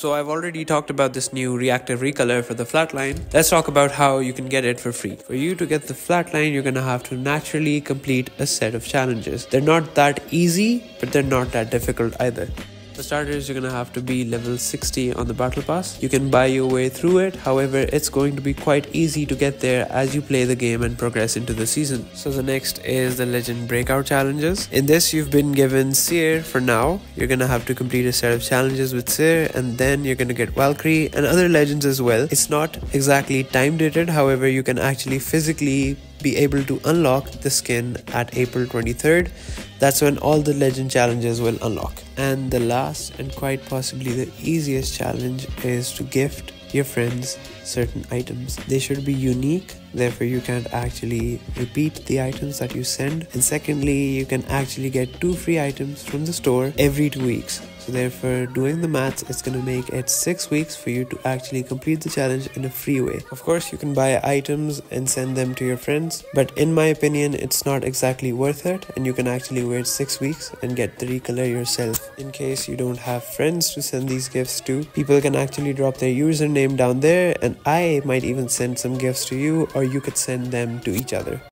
So I've already talked about this new reactive recolor for the flatline. Let's talk about how you can get it for free. For you to get the flatline, you're gonna have to naturally complete a set of challenges. They're not that easy, but they're not that difficult either. For starters, you're gonna have to be level 60 on the battle pass. You can buy your way through it, however, it's going to be quite easy to get there as you play the game and progress into the season. So the next is the legend breakout challenges. In this, you've been given Seer for now. You're gonna have to complete a set of challenges with Seer and then you're gonna get Valkyrie and other legends as well. It's not exactly time dated, however, you can actually physically be able to unlock the skin at April 23rd. That's when all the legend challenges will unlock. And the last and quite possibly the easiest challenge is to gift your friends certain items. They should be unique, therefore, you can't actually repeat the items that you send. And secondly, you can actually get two free items from the store every two weeks. So therefore, doing the maths, it's gonna make it six weeks for you to actually complete the challenge in a free way. Of course, you can buy items and send them to your friends, but in my opinion, it's not exactly worth it, and you can actually wait six weeks and get the recolor yourself. In case you don't have friends to send these gifts to, people can actually drop their username down there, and I might even send some gifts to you, or you could send them to each other.